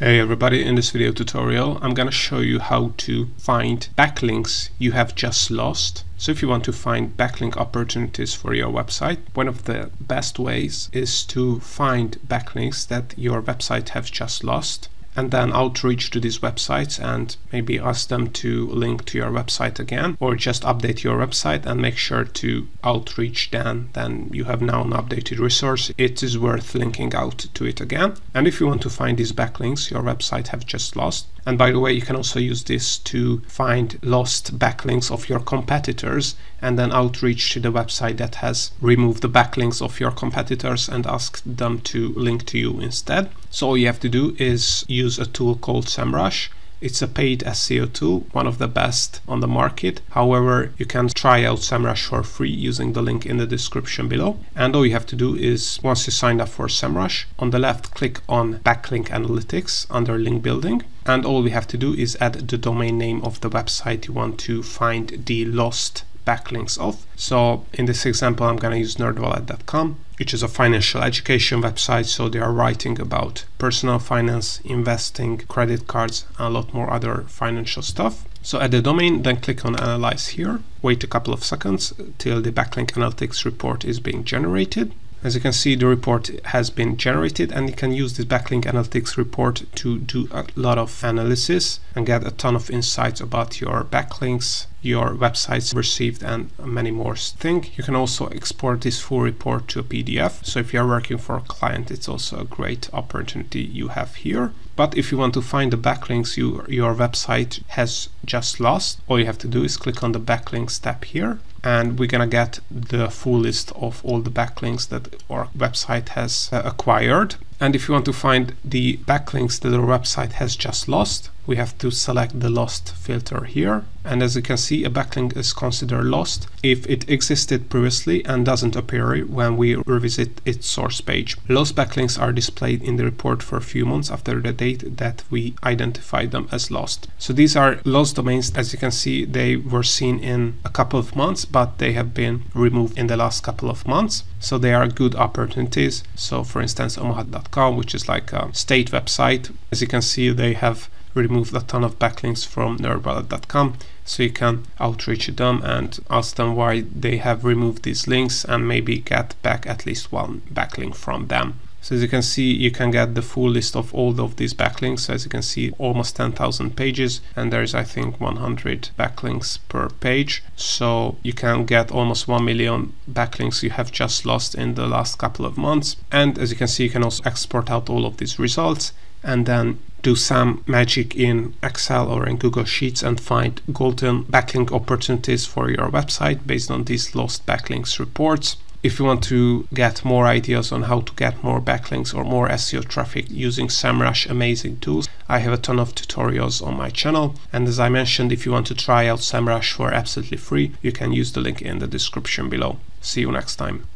Hey everybody, in this video tutorial I'm gonna show you how to find backlinks you have just lost. So if you want to find backlink opportunities for your website, one of the best ways is to find backlinks that your website has just lost and then outreach to these websites and maybe ask them to link to your website again or just update your website and make sure to outreach then then you have now an updated resource. It is worth linking out to it again. And if you want to find these backlinks your website have just lost and by the way, you can also use this to find lost backlinks of your competitors and then outreach to the website that has removed the backlinks of your competitors and ask them to link to you instead. So all you have to do is use a tool called SEMrush it's a paid SEO tool, one of the best on the market. However, you can try out SEMrush for free using the link in the description below. And all you have to do is once you signed up for SEMrush, on the left click on Backlink Analytics under link building. And all we have to do is add the domain name of the website you want to find the lost backlinks of. So in this example, I'm going to use nerdwallet.com, which is a financial education website. So they are writing about personal finance, investing, credit cards, and a lot more other financial stuff. So add the domain, then click on analyze here. Wait a couple of seconds till the backlink analytics report is being generated. As you can see, the report has been generated and you can use this backlink analytics report to do a lot of analysis and get a ton of insights about your backlinks, your websites received and many more things. You can also export this full report to a PDF. So if you're working for a client, it's also a great opportunity you have here. But if you want to find the backlinks you, your website has just lost, all you have to do is click on the backlinks tab here and we're gonna get the full list of all the backlinks that our website has uh, acquired and if you want to find the backlinks that our website has just lost, we have to select the lost filter here. And as you can see, a backlink is considered lost if it existed previously and doesn't appear when we revisit its source page. Lost backlinks are displayed in the report for a few months after the date that we identified them as lost. So these are lost domains. As you can see, they were seen in a couple of months, but they have been removed in the last couple of months. So they are good opportunities. So for instance, omaha.com, which is like a state website. As you can see, they have removed a ton of backlinks from nerdwallet.com so you can outreach them and ask them why they have removed these links and maybe get back at least one backlink from them. So as you can see, you can get the full list of all of these backlinks. As you can see, almost 10,000 pages and there's, I think, 100 backlinks per page. So you can get almost 1 million backlinks you have just lost in the last couple of months. And as you can see, you can also export out all of these results and then do some magic in Excel or in Google Sheets and find golden backlink opportunities for your website based on these lost backlinks reports. If you want to get more ideas on how to get more backlinks or more SEO traffic using SEMrush amazing tools, I have a ton of tutorials on my channel. And as I mentioned, if you want to try out SEMrush for absolutely free, you can use the link in the description below. See you next time.